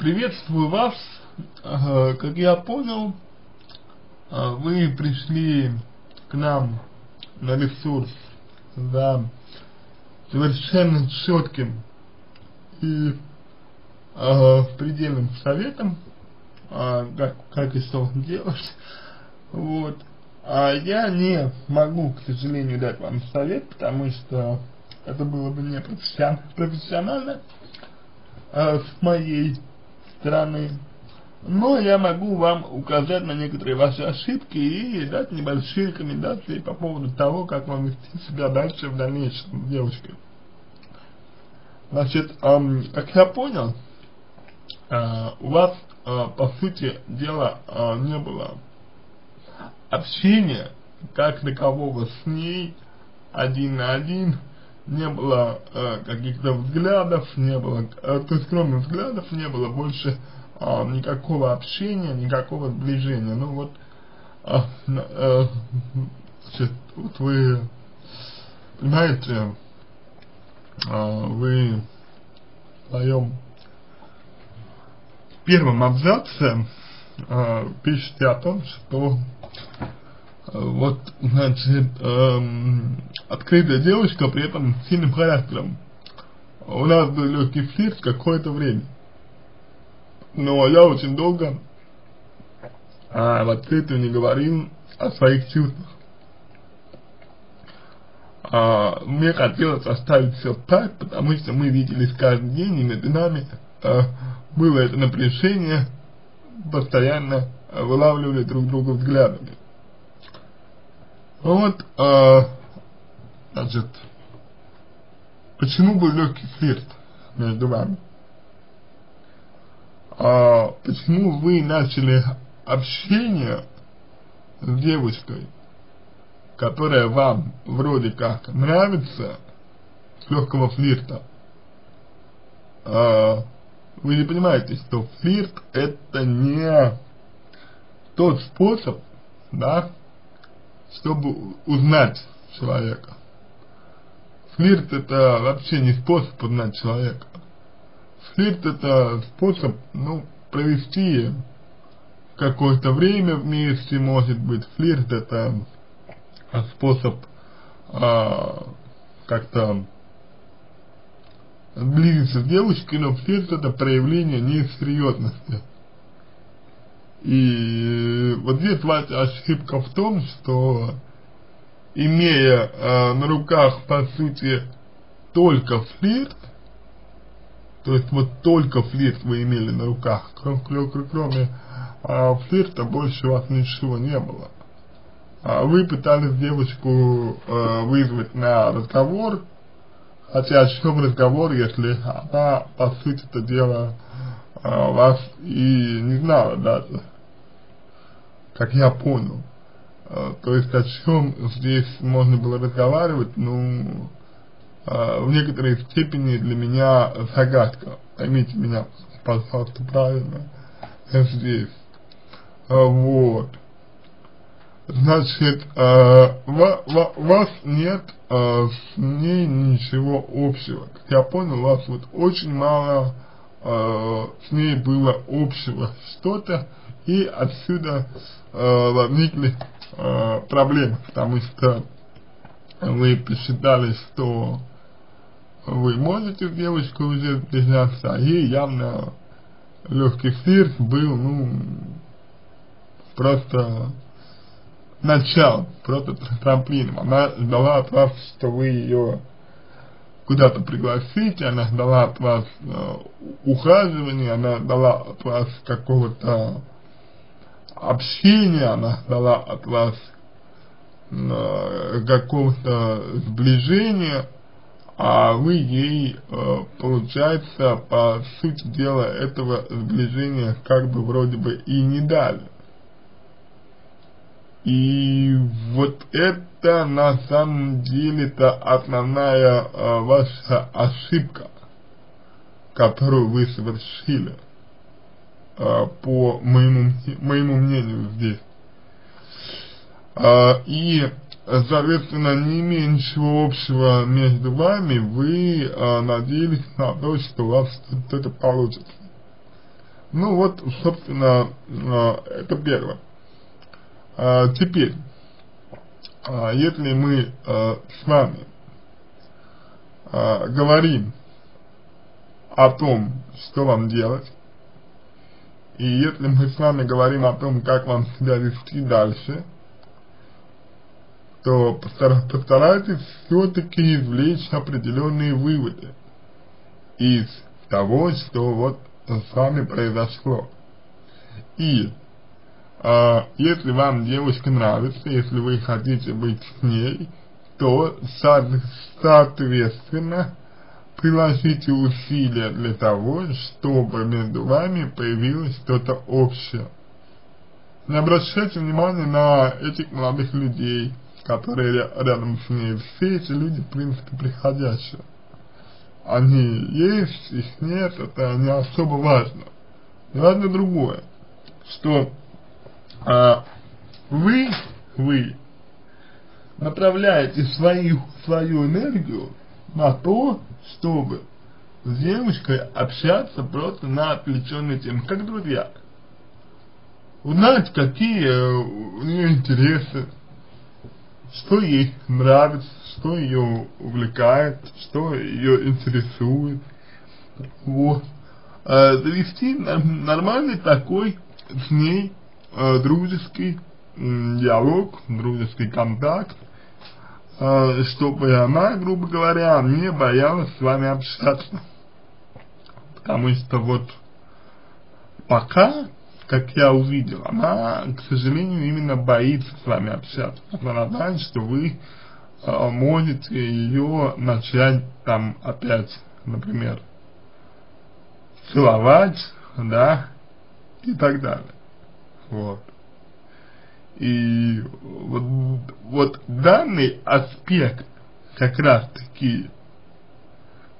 приветствую вас. Как я понял, вы пришли к нам на ресурс за совершенно четким и предельным советом, э, как, как и что делать. Вот. А я не могу, к сожалению, дать вам совет, потому что это было бы не профессионально э, с моей стороны. Но я могу вам указать на некоторые ваши ошибки и дать небольшие рекомендации по поводу того, как вам вести себя дальше в дальнейшем с девочкой. Значит, эм, как я понял, э, у вас, э, по сути дела, э, не было общения как такового с ней один на один, не было э, каких-то взглядов, не было, э, то есть кроме взглядов не было больше э, никакого общения, никакого сближения. Ну вот, э, э, значит, вот вы понимаете, э, вы в своем первом абзаце э, пишете о том, что вот, значит, эм, открытая девочка, при этом сильным характером. У нас был легкий флирт какое-то время. Но я очень долго а, в открытую не говорил о своих чувствах. А, мне хотелось оставить все так, потому что мы виделись каждый день, и между нами а, было это напряжение, постоянно вылавливали друг друга взглядами. Вот, а, значит, почему был легкий флирт между вами? А, почему вы начали общение с девочкой, которая вам вроде как нравится, с легкого флирта? А, вы не понимаете, что флирт это не тот способ, да, чтобы узнать человека. Флирт это вообще не способ узнать человека. Флирт это способ, ну, провести какое-то время вместе, может быть, флирт это способ а, как-то сблизиться с девушкой, но флирт это проявление несерьезности. И вот здесь ваша ошибка в том, что имея э, на руках, по сути, только флирт, то есть вот только флирт вы имели на руках, кроме, кроме, э, флирта больше у вас ничего не было. А вы пытались девочку э, вызвать на разговор, хотя о чем разговор, если она, по сути это дело, э, вас и не знала даже как я понял. А, то есть о чем здесь можно было разговаривать, ну, а, в некоторой степени для меня загадка. Поймите меня, пожалуйста, правильно, здесь. А, вот. Значит, у вас нет с ней ничего общего. Как я понял, у вас вот очень мало с ней было общего что-то, и отсюда э, возникли э, проблемы, потому что вы посчитали, что вы можете с девочкой уже сближаться, а ей явно легкий флирт был, ну, просто начал, просто трамплином. Она ждала от вас, что вы ее куда-то пригласите, она ждала от вас э, ухаживания, она ждала от вас какого-то общения, она ждала от вас э, какого-то сближения, а вы ей, э, получается, по сути дела, этого сближения как бы вроде бы и не дали. И вот это на самом деле-то основная э, ваша ошибка, которую вы совершили. А, по моему, моему мнению здесь. А, и, соответственно, не имея общего между вами, вы а, надеялись на то, что у вас что-то получится. Ну вот, собственно, э, это первое. А, теперь, если мы а, с вами а, говорим о том, что вам делать, и если мы с вами говорим о том, как вам себя вести дальше, то постарайтесь все-таки извлечь определенные выводы из того, что вот с вами произошло. И если вам девушка нравится, если вы хотите быть с ней, то соответственно приложите усилия для того, чтобы между вами появилось что-то общее. Не обращайте внимания на этих молодых людей, которые рядом с ней. Все эти люди, в принципе, приходящие. Они есть, их нет, это не особо важно. Важно другое, что а, вы, вы направляете свою, свою энергию на то, чтобы с девушкой общаться просто на отвлеченные темы, как друзья. Узнать, какие у нее интересы, что ей нравится, что ее увлекает, что ее интересует. Вот. Э, завести нормальный такой с ней дружеский диалог, дружеский контакт, Э, чтобы она, грубо говоря, не боялась с вами общаться. Потому что вот пока, как я увидел, она, к сожалению, именно боится с вами общаться. Она знает, что вы э, можете ее начать там опять, например, целовать, да, и так далее. Вот. И вот, вот данный аспект как раз таки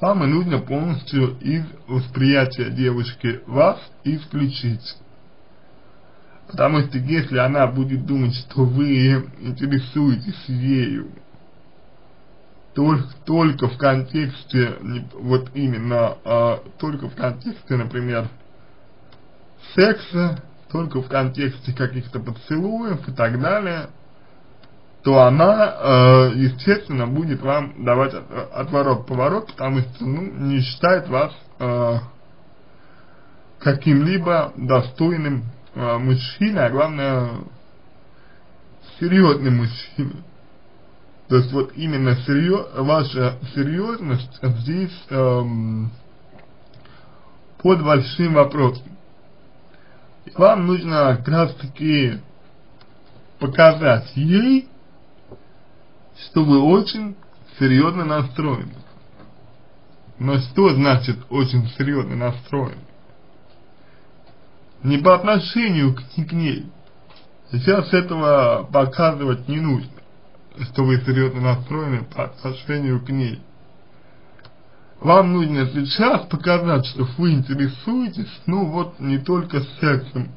вам и нужно полностью из восприятия девушки вас исключить. Потому что если она будет думать, что вы интересуетесь ею только, только в контексте, вот именно, а, только в контексте, например, секса, только в контексте каких-то поцелуев и так далее, то она, э, естественно, будет вам давать от, отворот-поворот, потому что, ну, не считает вас э, каким-либо достойным э, мужчиной, а главное, серьезным мужчиной. То есть вот именно серьез, ваша серьезность здесь эм, под большим вопросом вам нужно как раз таки показать ей, что вы очень серьезно настроены. Но что значит очень серьезно настроен? Не по отношению к, к ней. Сейчас этого показывать не нужно, что вы серьезно настроены по отношению к ней. Вам нужно сейчас показать, что вы интересуетесь, ну вот не только сексом,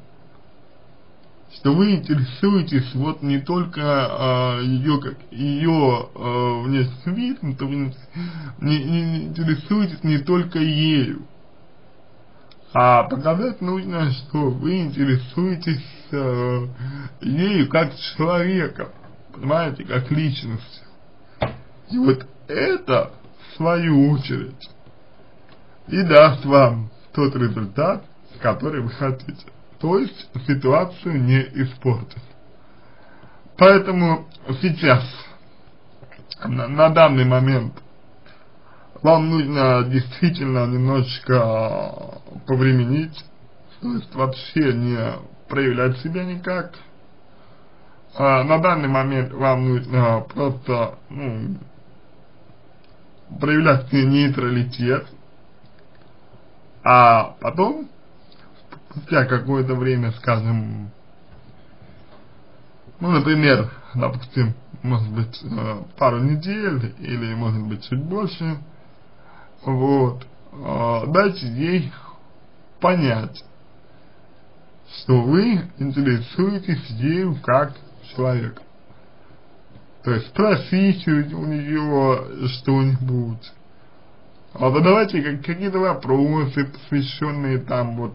что вы интересуетесь вот не только а, ее как ее а, внешним видом, то вы не, не интересуетесь не только ею, а показать нужно, что вы интересуетесь а, ею как человеком, понимаете, как личностью. И вот это свою очередь и даст вам тот результат, который вы хотите. То есть ситуацию не испортит. Поэтому сейчас, на, на данный момент, вам нужно действительно немножечко повременить, то есть вообще не проявлять себя никак. А на данный момент вам нужно просто, ну, проявлять нейтралитет, а потом, спустя какое-то время, скажем, ну, например, допустим, может быть, э, пару недель или, может быть, чуть больше, вот, э, дайте ей понять, что вы интересуетесь ею как человек. То есть спросите у нее что-нибудь. А задавайте какие-то вопросы, посвященные там вот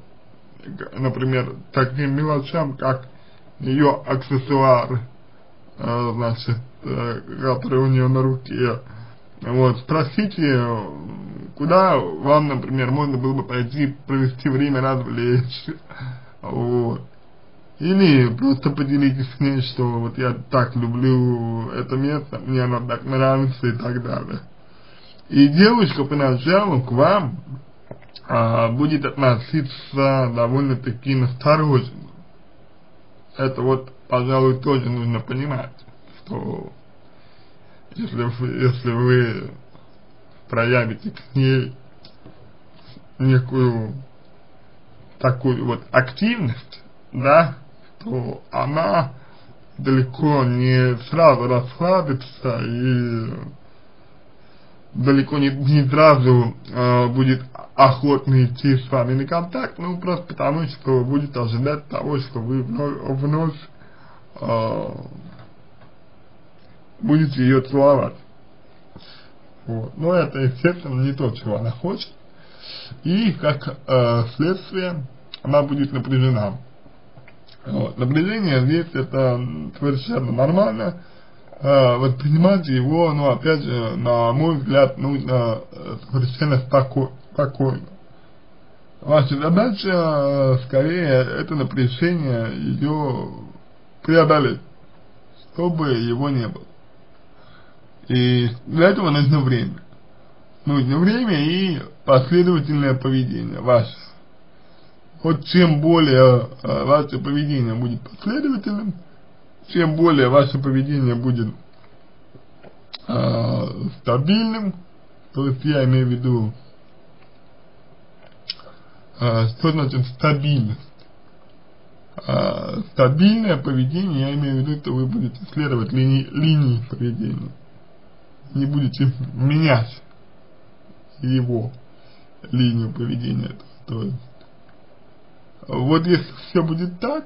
например, таким мелочам, как ее аксессуары, э, значит, э, которые у нее на руке. Вот, спросите, куда вам, например, можно было бы пойти провести время, развлечь, вот. Или просто поделитесь с ней, что вот я так люблю это место, мне оно так нравится и так далее. И девушка поначалу к вам а, будет относиться довольно-таки настороженно. Это вот, пожалуй, тоже нужно понимать, что если вы, если вы проявите к ней некую такую вот активность, да, то она далеко не сразу расслабится и далеко не, не сразу э, будет охотно идти с вами на контакт, ну просто потому, что будет ожидать того, что вы вновь, вновь э, будете ее целовать. Вот. Но это, естественно, не то, чего она хочет. И, как э, следствие, она будет напряжена. Вот. Напряжение здесь это совершенно нормально. Э, воспринимать его, ну, опять же, на мой взгляд, нужно э, совершенно споко спокойно. Ваша задача, э, скорее, это напряжение ее преодолеть, чтобы его не было. И для этого нужно время. Нужно время и последовательное поведение ваше. Вот чем более э, ваше поведение будет последовательным, чем более ваше поведение будет э, стабильным, то есть я имею в виду, э, что значит стабильность? Э, стабильное поведение, я имею в виду, что вы будете следовать линии, линии поведения не будете менять его линию поведения. То есть, вот если все будет так,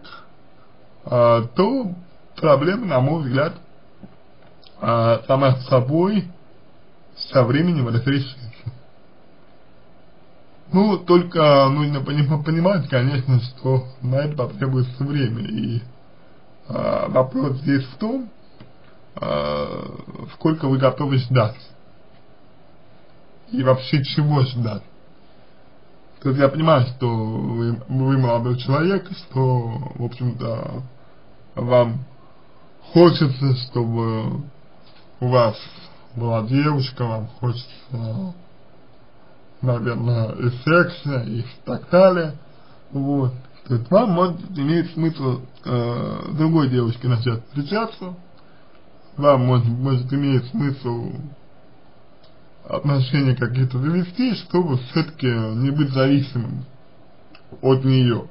а, то проблема, на мой взгляд, а, сама собой со временем разрешится. Ну, только нужно понимать, конечно, что на это потребуется время. И а, вопрос здесь в том, сколько вы готовы ждать. И вообще чего ждать. То есть я понимаю, что вы, вы молодой человек, что, в общем-то, вам хочется, чтобы у вас была девушка, вам хочется, наверное, и секса, и так далее. Вот. То есть вам может иметь смысл э, другой девушке начать встречаться, вам может, может иметь смысл отношения какие-то завести, чтобы все-таки не быть зависимым от нее.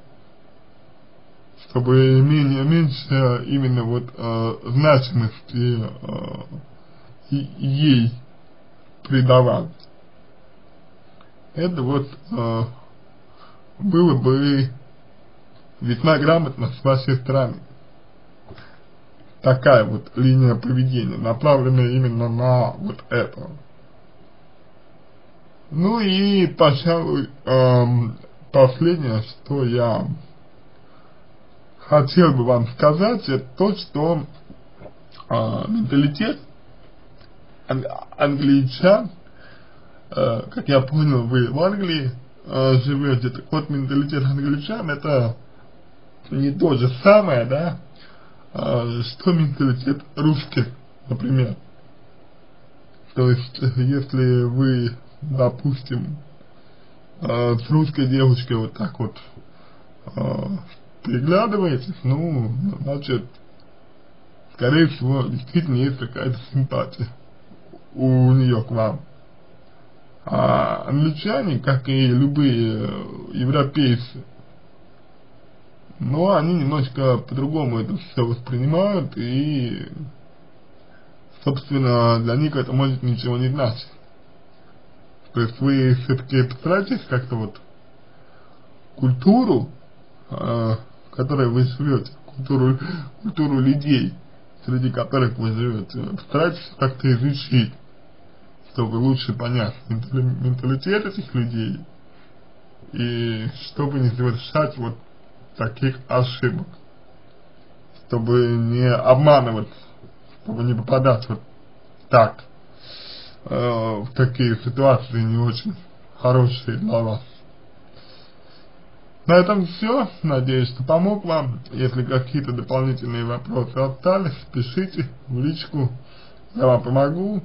Чтобы менее, меньше именно вот э, значимости э, ей придавать. Это вот э, было бы весьма грамотно с вашей стороны такая вот линия поведения, направленная именно на вот это. Ну и, пожалуй, эм, последнее, что я хотел бы вам сказать, это то, что э, менталитет ан англичан, э, как я понял, вы в Англии э, живете, так вот менталитет англичан это не то же самое, да, а, что менталитет русских, например. То есть, если вы, допустим, э, с русской девушкой вот так вот э, приглядываетесь, ну, значит, скорее всего, действительно есть какая-то симпатия у нее к вам. А англичане, как и любые европейцы, но они немножко по-другому это все воспринимают, и, собственно, для них это может ничего не значить. То есть вы все-таки постараетесь как-то вот культуру, э, которой вы живете, культуру, культуру людей, среди которых вы живете, постарайтесь как-то изучить, чтобы лучше понять менталитет этих людей и чтобы не совершать вот таких ошибок, чтобы не обманывать, чтобы не попадать вот так, э, в такие ситуации не очень хорошие для вас. На этом все. Надеюсь, что помог вам. Если какие-то дополнительные вопросы остались, пишите в личку. Я вам помогу.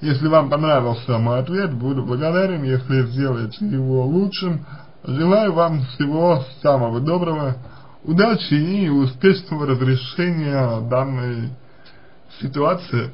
Если вам понравился мой ответ, буду благодарен, если сделаете его лучшим. Желаю вам всего самого доброго, удачи и успешного разрешения данной ситуации.